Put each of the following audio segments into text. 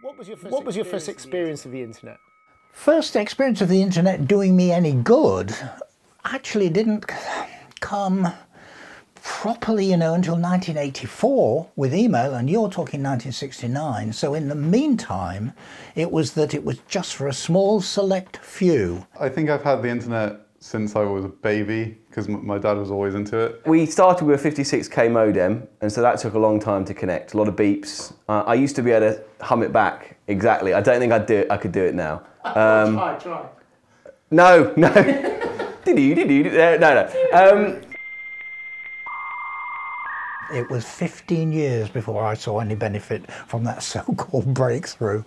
What was your first, what was your first experience of the internet? First experience of the internet doing me any good actually didn't come properly, you know, until 1984 with email, and you're talking 1969. So in the meantime, it was that it was just for a small select few. I think I've had the internet since I was a baby because my dad was always into it. We started with a 56k modem, and so that took a long time to connect. A lot of beeps. Uh, I used to be able to hum it back exactly. I don't think I'd do it. I could do it now. Um, try, try. No, no. did you? Did you? No, no. Um, it was 15 years before I saw any benefit from that so-called breakthrough.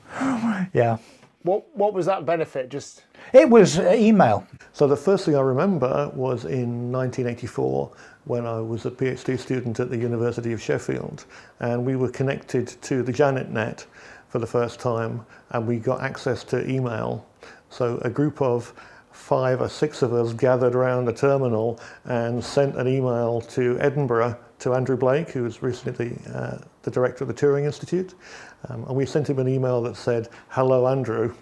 yeah. What, what was that benefit? Just It was email. So the first thing I remember was in 1984 when I was a PhD student at the University of Sheffield and we were connected to the JanetNet for the first time and we got access to email. So a group of five or six of us gathered around a terminal and sent an email to Edinburgh to Andrew Blake, who was recently uh, the director of the Turing Institute. Um, and we sent him an email that said, hello, Andrew.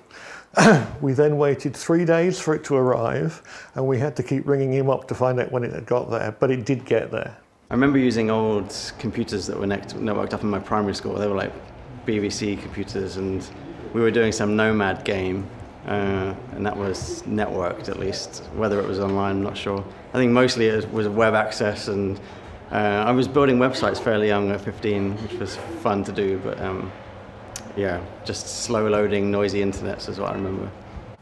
we then waited three days for it to arrive, and we had to keep ringing him up to find out when it had got there, but it did get there. I remember using old computers that were networked up in my primary school. They were like BBC computers, and we were doing some Nomad game, uh, and that was networked at least. Whether it was online, I'm not sure. I think mostly it was web access and uh, I was building websites fairly young at 15, which was fun to do, but um, yeah, just slow loading, noisy internets is what I remember.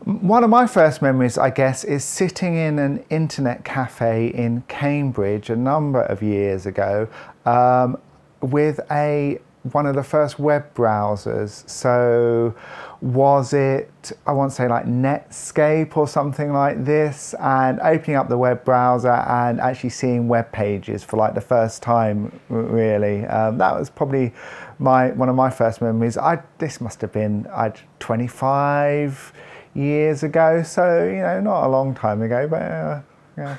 One of my first memories, I guess, is sitting in an internet cafe in Cambridge a number of years ago um, with a one of the first web browsers. So was it, I want to say like Netscape or something like this, and opening up the web browser and actually seeing web pages for like the first time, really. Um, that was probably my one of my first memories. I this must have been I'd 25 years ago, so you know not a long time ago, but uh, yeah,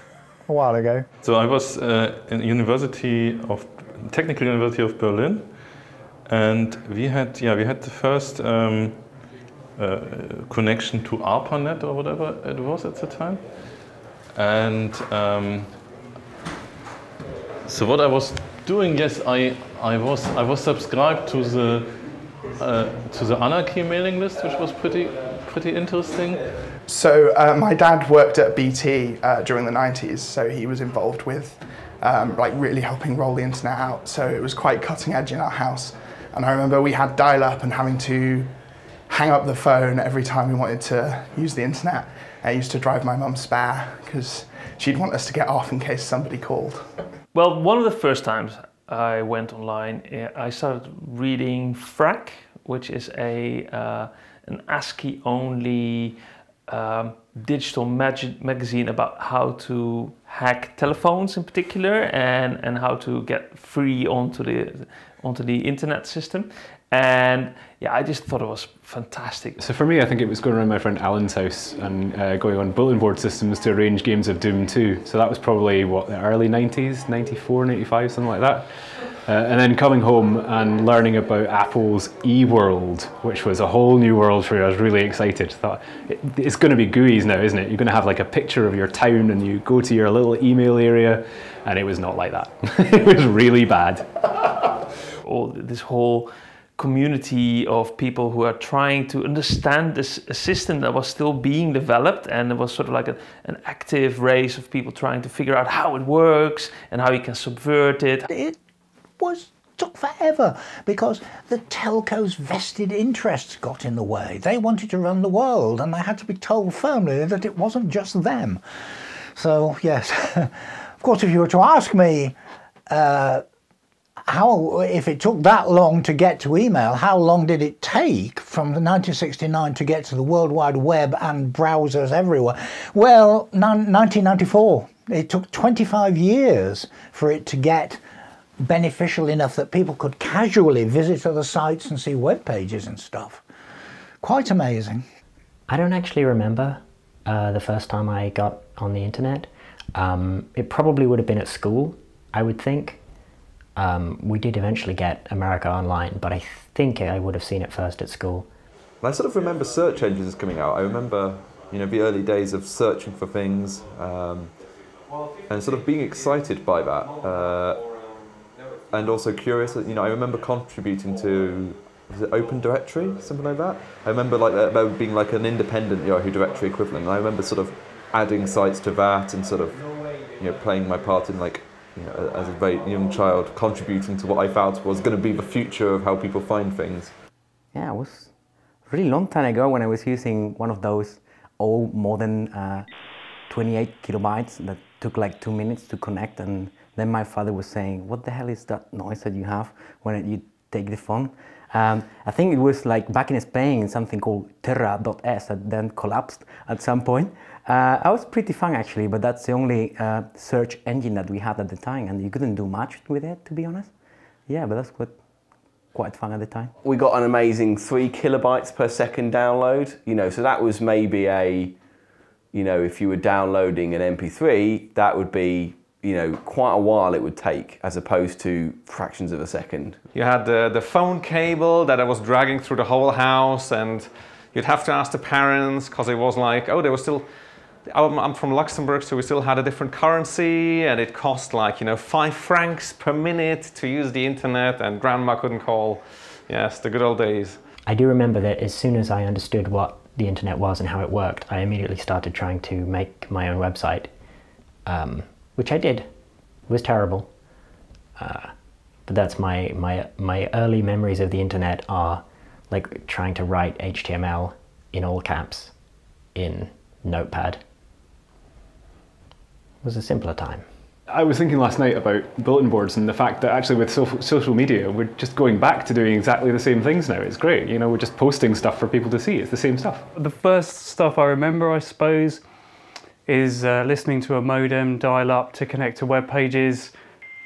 a while ago. So I was uh, in University of Technical University of Berlin, and we had yeah we had the first. Um, uh, connection to ARPANET or whatever it was at the time. And um, so what I was doing, yes, I, I was I was subscribed to the uh, to the Anarchy mailing list, which was pretty pretty interesting. So uh, my dad worked at BT uh, during the 90s, so he was involved with um, like really helping roll the internet out. So it was quite cutting edge in our house. And I remember we had dial up and having to hang up the phone every time we wanted to use the internet. I used to drive my mum spare because she'd want us to get off in case somebody called. Well, one of the first times I went online, eh, I started reading Phrack, which is a uh, an ASCII-only um, digital mag magazine about how to hack telephones in particular and, and how to get free onto the onto the internet system. And yeah, I just thought it was fantastic. So for me, I think it was going around my friend Alan's house and uh, going on bulletin board systems to arrange games of Doom 2. So that was probably, what, the early 90s, 94, 95, something like that. Uh, and then coming home and learning about Apple's eWorld, which was a whole new world for me. I was really excited. Thought it, it's going to be GUIs now, isn't it? You're going to have like a picture of your town and you go to your little email area, and it was not like that. it was really bad. All this whole community of people who are trying to understand this system that was still being developed and it was sort of like a, an active race of people trying to figure out how it works and how you can subvert it. It was took forever because the telcos vested interests got in the way. They wanted to run the world and they had to be told firmly that it wasn't just them. So yes, of course if you were to ask me uh, how, if it took that long to get to email, how long did it take from 1969 to get to the World Wide Web and browsers everywhere? Well, 1994. It took 25 years for it to get beneficial enough that people could casually visit other sites and see web pages and stuff. Quite amazing. I don't actually remember uh, the first time I got on the internet. Um, it probably would have been at school, I would think. Um, we did eventually get America Online, but I think I would have seen it first at school. I sort of remember search engines coming out. I remember, you know, the early days of searching for things um, and sort of being excited by that. Uh, and also curious, you know, I remember contributing to was it Open Directory, something like that. I remember like there being like an independent Yahoo Directory equivalent. And I remember sort of adding sites to that and sort of, you know, playing my part in like, you know, as a very young child, contributing to what I felt was going to be the future of how people find things. Yeah, it was a really long time ago when I was using one of those old modem uh, 28 kilobytes that took like two minutes to connect and then my father was saying, what the hell is that noise that you have when you take the phone? Um, I think it was like back in Spain, something called Terra.es that then collapsed at some point. Uh, I was pretty fun actually, but that's the only uh, search engine that we had at the time, and you couldn't do much with it, to be honest. Yeah, but that's what quite fun at the time. We got an amazing three kilobytes per second download. You know, so that was maybe a, you know, if you were downloading an MP3, that would be you know, quite a while it would take as opposed to fractions of a second. You had the, the phone cable that I was dragging through the whole house and you'd have to ask the parents because it was like, oh, there was still, I'm from Luxembourg, so we still had a different currency and it cost like, you know, five francs per minute to use the internet and grandma couldn't call. Yes, the good old days. I do remember that as soon as I understood what the internet was and how it worked, I immediately started trying to make my own website. Um, which I did. It was terrible. Uh, but that's my, my, my early memories of the internet are like trying to write HTML in all caps in Notepad. It was a simpler time. I was thinking last night about bulletin boards and the fact that actually with social media, we're just going back to doing exactly the same things now. It's great. You know, we're just posting stuff for people to see. It's the same stuff. The first stuff I remember, I suppose, is uh, listening to a modem dial up to connect to web pages.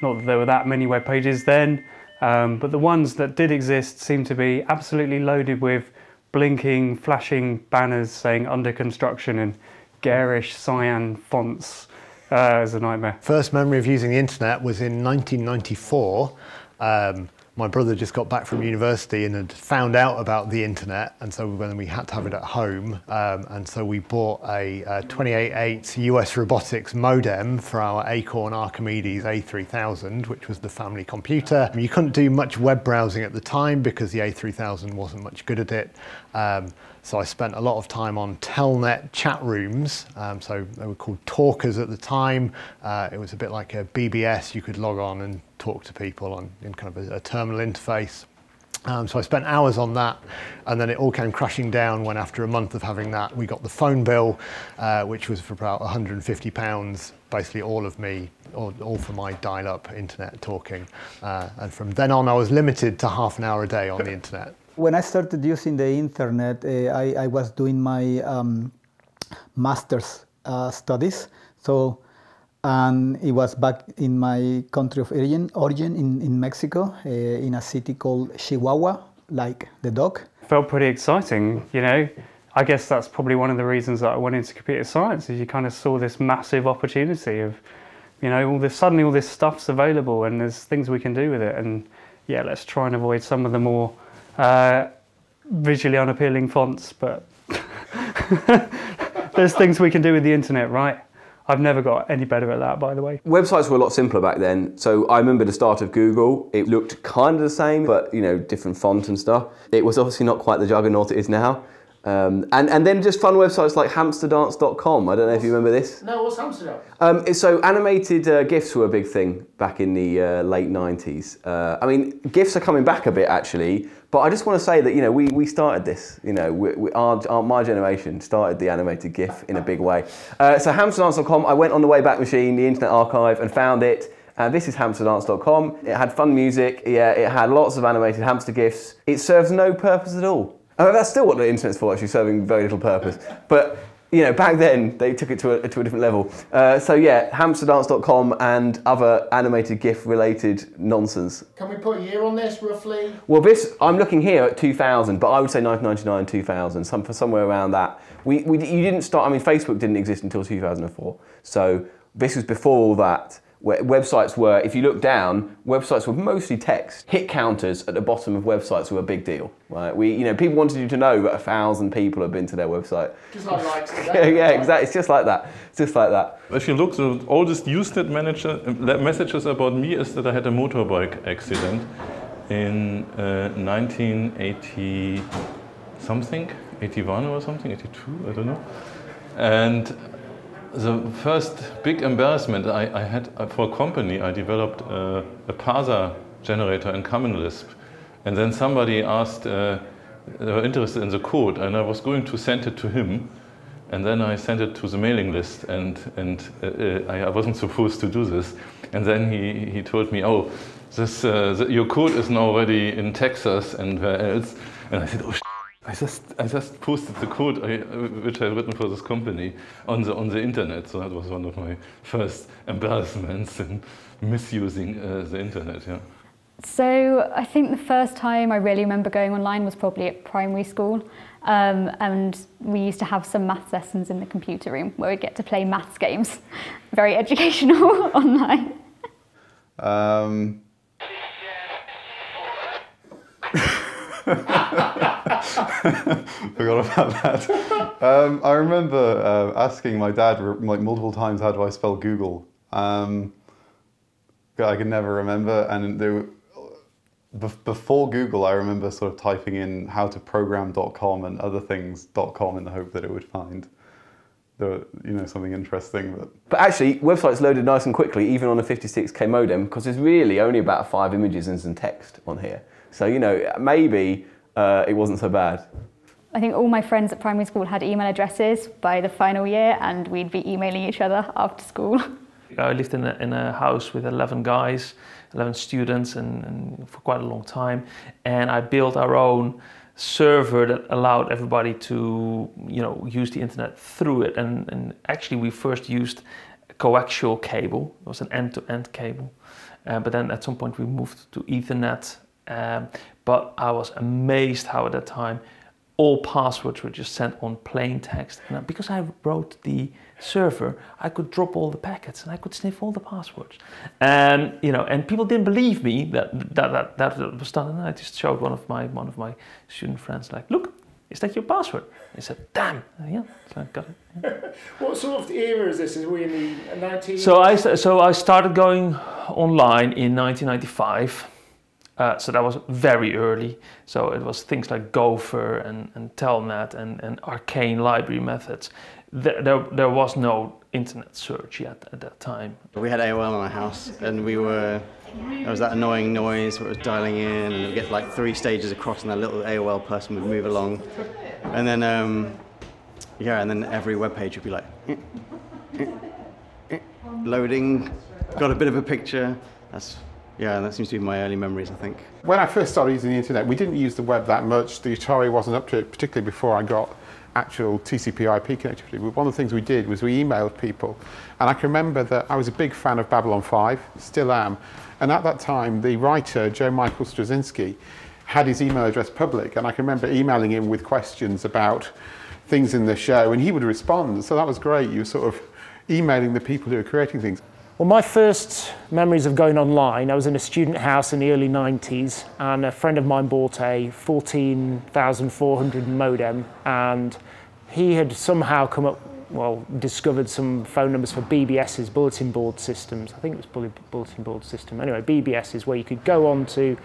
Not that there were that many web pages then, um, but the ones that did exist seemed to be absolutely loaded with blinking, flashing banners saying under construction and garish cyan fonts. Uh, it was a nightmare. First memory of using the internet was in 1994. Um, my brother just got back from university and had found out about the internet, and so when we had to have it at home, um, and so we bought a, a 28.8 US robotics modem for our Acorn Archimedes A3000, which was the family computer. You couldn't do much web browsing at the time because the A3000 wasn't much good at it. Um, so I spent a lot of time on Telnet chat rooms. Um, so they were called talkers at the time. Uh, it was a bit like a BBS. You could log on and talk to people on in kind of a, a terminal interface. Um, so I spent hours on that, and then it all came crashing down when, after a month of having that, we got the phone bill, uh, which was for about 150 pounds, basically all of me, all, all for my dial-up internet talking. Uh, and from then on, I was limited to half an hour a day on the internet. When I started using the internet, uh, I, I, was doing my um, master's uh, studies. So, and it was back in my country of origin, origin in, in Mexico, uh, in a city called Chihuahua, like the dog. Felt pretty exciting, you know. I guess that's probably one of the reasons that I went into computer science is you kind of saw this massive opportunity of, you know, all this suddenly all this stuff's available and there's things we can do with it and yeah, let's try and avoid some of the more uh, visually unappealing fonts, but there's things we can do with the internet, right? I've never got any better at that, by the way. Websites were a lot simpler back then. So I remember the start of Google. It looked kind of the same, but you know, different font and stuff. It was obviously not quite the juggernaut it is now. Um, and, and then just fun websites like hamsterdance.com. I don't know if you remember this. No, what's Hamsterdance? Um, so animated uh, GIFs were a big thing back in the uh, late 90s. Uh, I mean, GIFs are coming back a bit actually, but I just want to say that, you know, we, we started this, you know, we, we, our, our, my generation started the animated GIF in a big way. Uh, so hamsterdance.com, I went on the Wayback Machine, the Internet Archive, and found it. Uh, this is hamsterdance.com. It had fun music, yeah, it had lots of animated hamster GIFs. It serves no purpose at all. Oh, that's still what the internet's for, actually, serving very little purpose. But you know, back then they took it to a, to a different level. Uh, so yeah, hamsterdance.com and other animated GIF related nonsense. Can we put a year on this roughly? Well, this I'm looking here at 2000, but I would say 1999, 2000, some for somewhere around that. We, we you didn't start. I mean, Facebook didn't exist until 2004, so this was before all that websites were, if you look down, websites were mostly text. Hit counters at the bottom of websites were a big deal, right? We, you know, people wanted you to know that a thousand people have been to their website. Just like likes yeah, yeah, exactly. It's just like that. It's just like that. If you look, the oldest Usenet manager, uh, messages about me is that I had a motorbike accident in uh, 1980 something, 81 or something, 82, I don't know. And the first big embarrassment I, I had uh, for a company, I developed a, a parser generator in Common Lisp. And then somebody asked, uh, they were interested in the code, and I was going to send it to him. And then I sent it to the mailing list, and, and uh, uh I wasn't supposed to do this. And then he, he told me, oh, this, uh, the, your code is now ready in Texas and where else. And I said, oh, I just, I just posted the code I, which I've written for this company on the, on the internet. So that was one of my first embarrassments in misusing uh, the internet. Yeah. So I think the first time I really remember going online was probably at primary school. Um, and we used to have some maths lessons in the computer room where we get to play maths games. Very educational online. Um, Forgot about that. Um, I remember uh, asking my dad like multiple times, "How do I spell Google?" Um, I could never remember, and there, before Google, I remember sort of typing in how to program.com and other things.com in the hope that it would find the, you know something interesting. But but actually, websites loaded nice and quickly, even on a 56k modem, because there's really only about five images and some text on here. So you know maybe uh, it wasn't so bad. I think all my friends at primary school had email addresses by the final year, and we'd be emailing each other after school. I lived in a, in a house with 11 guys, 11 students, and, and for quite a long time. And I built our own server that allowed everybody to you know use the internet through it and, and actually we first used a coaxial cable it was an end-to-end cable uh, but then at some point we moved to ethernet um, but I was amazed how at that time all passwords were just sent on plain text. And uh, because I wrote the server, I could drop all the packets and I could sniff all the passwords. And you know, and people didn't believe me that that that, that was done. And I just showed one of my one of my student friends, like, look, is that your password? He said, damn, uh, yeah, so I got it. Yeah. what sort of era is this? Is we in the uh, 19? So I so I started going online in 1995. Uh, so that was very early. So it was things like Gopher and, and Telnet and, and arcane library methods. There, there, there, was no internet search yet at that time. We had AOL in our house and we were, there was that annoying noise where it was dialing in and it would get like three stages across and that little AOL person would move along. And then, um, yeah, and then every web page would be like, eh, eh, eh, loading, got a bit of a picture. That's yeah, and that seems to be my early memories, I think. When I first started using the internet, we didn't use the web that much. The Atari wasn't up to it, particularly before I got actual TCP IP connectivity. But One of the things we did was we emailed people. And I can remember that I was a big fan of Babylon 5, still am. And at that time, the writer, Joe Michael Straczynski, had his email address public. And I can remember emailing him with questions about things in the show, and he would respond. So that was great. You were sere of emailing the people who were creating things. Well, my first memories of going online, I was in a student house in the early 90s, and a friend of mine bought a 14,400 modem, and he had somehow come up, well, discovered some phone numbers for BBS's bulletin board systems. I think it was bulletin board system. Anyway, BBS is where you could go on to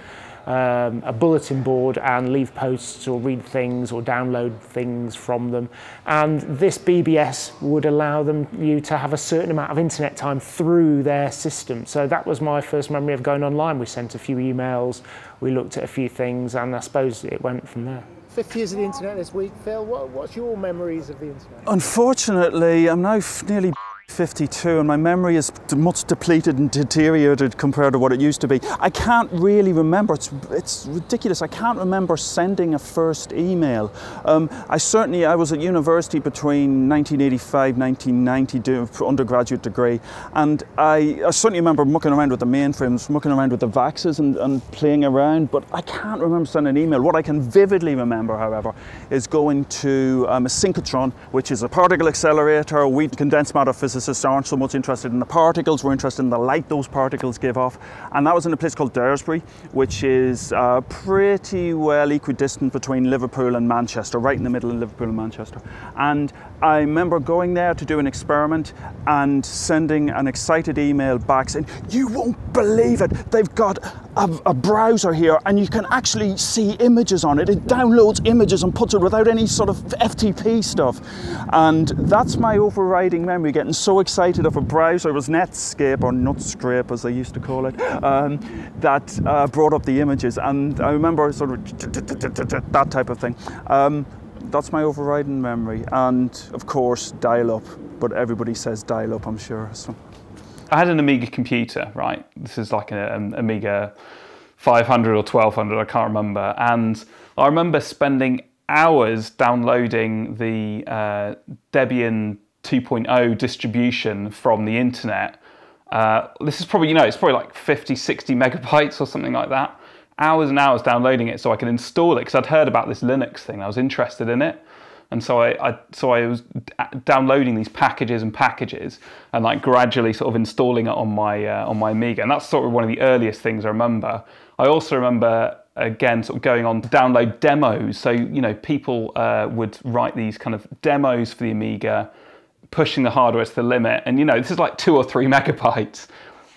um, a bulletin board and leave posts or read things or download things from them. And this BBS would allow them you to have a certain amount of internet time through their system. So that was my first memory of going online. We sent a few emails, we looked at a few things, and I suppose it went from there. 50 years of the internet this week, Phil. What, what's your memories of the internet? Unfortunately, I'm now nearly 52 and my memory is much depleted and deteriorated compared to what it used to be. I can't really remember, it's, it's ridiculous, I can't remember sending a first email. Um, I certainly, I was at university between 1985 1990 doing undergraduate degree and I, I, certainly remember mucking around with the mainframes, mucking around with the Vaxes and, and playing around, but I can't remember sending an email. What I can vividly remember, however, is going to um, a synchrotron, which is a particle accelerator, we condensed matter physicists physicists aren't so much interested in the particles, we're interested in the light those particles give off. And that was in a place called Daresbury, which is uh, pretty well equidistant between Liverpool and Manchester, right in the middle of Liverpool and Manchester. And I remember going there to do an experiment and sending an excited email back saying, You won't believe it, they've got a, a browser here and you can actually see images on it. It downloads images and puts it without any sort of FTP stuff. And that's my overriding memory, getting so excited of a browser. It was Netscape or Nutscape as they used to call it, um, that uh, brought up the images. And I remember sort of that type of thing. Um, that's my overriding memory. And of course, dial up, but everybody says dial up, I'm sure. So. I had an Amiga computer, right? This is like an Amiga 500 or 1200, I can't remember. And I remember spending hours downloading the uh, Debian 2.0 distribution from the internet. Uh, this is probably, you know, it's probably like 50, 60 megabytes or something like that. Hours and hours downloading it so I could install it because I'd heard about this Linux thing. I was interested in it. And so I, I, so I was downloading these packages and packages and like gradually sort of installing it on my uh, on my Amiga. And that's sort of one of the earliest things I remember. I also remember again sort of going on to download demos. So you know people uh, would write these kind of demos for the Amiga, pushing the hardware to the limit. And you know this is like two or three megabytes.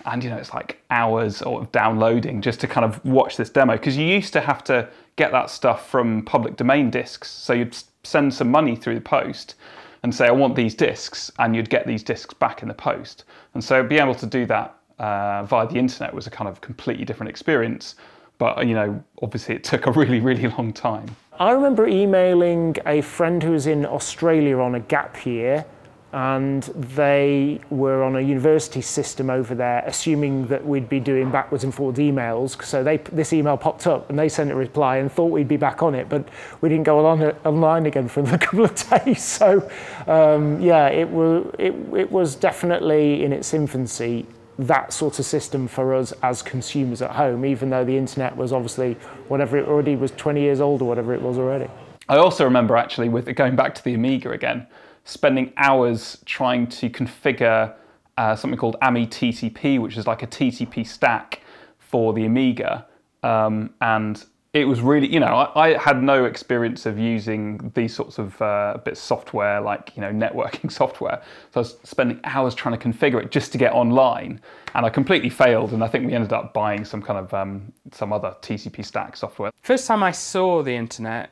And you know it's like hours of downloading just to kind of watch this demo because you used to have to get that stuff from public domain discs. So you'd send some money through the post and say, I want these discs, and you'd get these discs back in the post. And so being able to do that uh, via the internet was a kind of completely different experience. But, you know, obviously it took a really, really long time. I remember emailing a friend who was in Australia on a gap year and they were on a university system over there, assuming that we'd be doing backwards and forwards emails. So they, this email popped up, and they sent a reply and thought we'd be back on it, but we didn't go on online again for a couple of days. So um, yeah, it was it, it was definitely in its infancy that sort of system for us as consumers at home, even though the internet was obviously whatever it already was 20 years old or whatever it was already. I also remember actually with going back to the Amiga again spending hours trying to configure uh, something called AmiTCP, which is like a TCP stack for the Amiga. Um, and it was really, you know, I, I, had no experience of using these sorts of uh, bits of software, like, you know, networking software. So I was spending hours trying to configure it just to get online. And I completely failed. And I think we ended up buying some kind of, um, some other TCP stack software. First time I saw the internet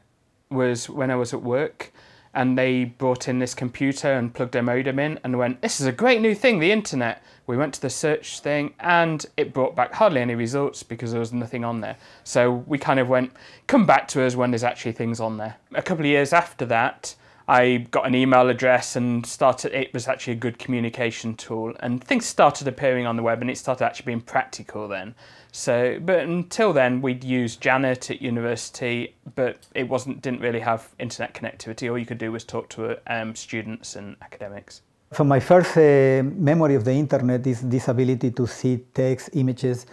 was when I was at work and they brought in this computer and plugged a modem in and went, this is a great new thing, the internet. We went to the search thing and it brought back hardly any results because there was nothing on there. So we kind of went, come back to us when there's actually things on there. A couple of years after that, I got an email address and started, it was actually a good communication tool and things started appearing on the web and it started actually being practical then. So, but until then, we'd use Janet at university, but it wasn't didn't really have internet connectivity. All you could do was talk to um, students and academics. So my first uh, memory of the internet is this ability to see text, images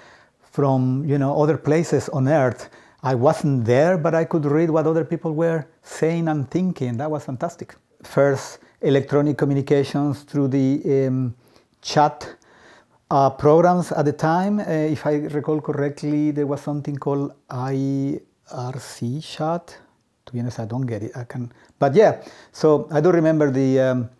from you know other places on Earth. I wasn't there, but I could read what other people were saying and thinking. That was fantastic. First, electronic communications through the um, chat uh, programs at the time, uh, if I recall correctly, there was something called IRC chat. To be honest, I don't get it. I can, but yeah. So I do remember the um,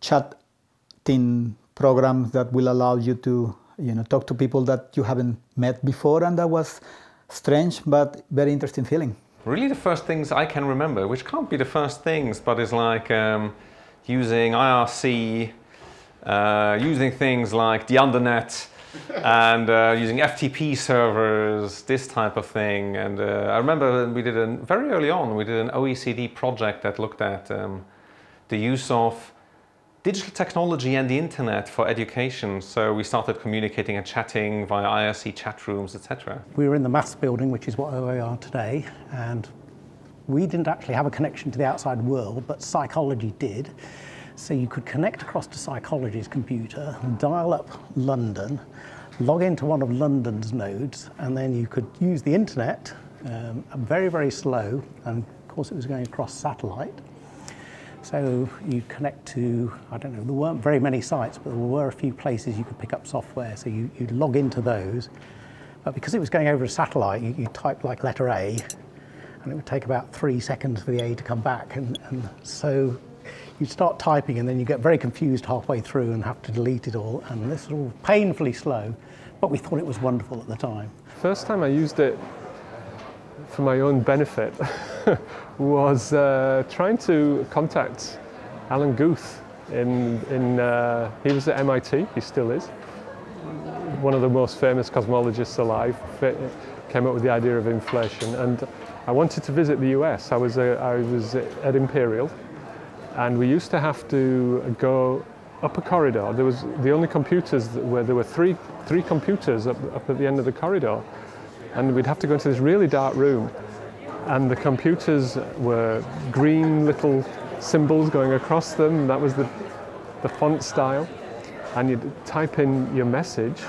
chatting programs that will allow you to, you know, talk to people that you haven't met before, and that was strange but very interesting feeling. Really, the first things I can remember, which can't be the first things, but is like um, using IRC uh, using things like the Undernet and uh, using FTP servers, this type of thing. And uh, I remember we did a, very early on, we did an OECD project that looked at um, the use of digital technology and the internet for education. So we started communicating and chatting via IRC chat rooms, etc. We were in the maths building, which is what we are today, and we didn't actually have a connection to the outside world, but psychology did. So you could connect across to psychology's computer, dial up London, log into one of London's nodes, and then you could use the internet, um, very, very slow, and of course it was going across satellite. So you'd connect to, I don't know, there weren't very many sites, but there were a few places you could pick up software. So you, you'd log into those. But because it was going over a satellite, you, you type like letter A, and it would take about three seconds for the A to come back. And, and so you'd start typing, and then you get very confused halfway through and have to delete it all. And this was all painfully slow, but we thought it was wonderful at the time. First time I used it for my own benefit was uh, trying to contact Alan Guth. In, in, uh, he was at MIT, he still is. One of the most famous cosmologists alive came up with the idea of inflation. And I wanted to visit the US. I was, uh, I was at Imperial, and we used to have to go up a corridor. There was the only computers where there were three, three computers up, up at the end of the corridor. And we'd have to go into this really dark room and the computers were green little symbols going across them. That was the, the font style. And you'd type in your message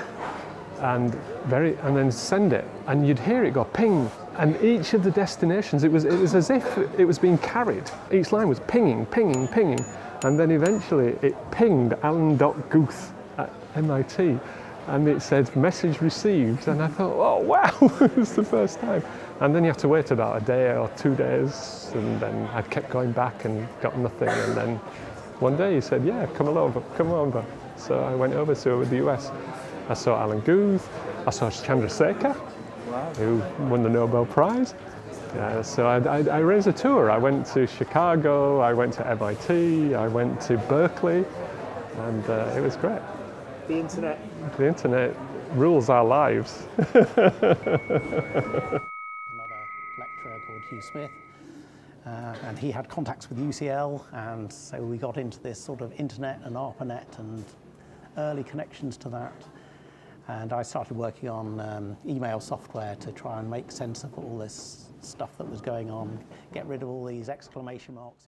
and, very, and then send it. And you'd hear it go ping. And each of the destinations, it was, it was as if it was being carried. Each line was pinging, pinging, pinging. And then eventually it pinged Alan alan.guth at MIT. And it said message received. And I thought, oh, wow, it's the first time. And then you have to wait about a day or two days, and then I kept going back and got nothing. And then one day he said, "Yeah, come over, come over." So I went over to the US. I saw Alan Guth, I saw Chandrasekhar, who won the Nobel Prize. So I, I, I arranged a tour. I went to Chicago, I went to MIT, I went to Berkeley, and uh, it was great. The internet. The internet rules our lives. Another lecturer called Hugh Smith. Uh, and he had contacts with UCL, and so we got into this sort of internet and ARPANET and early connections to that. And I started working on um, email software to try and make sense of all this stuff that was going on, get rid of all these exclamation marks.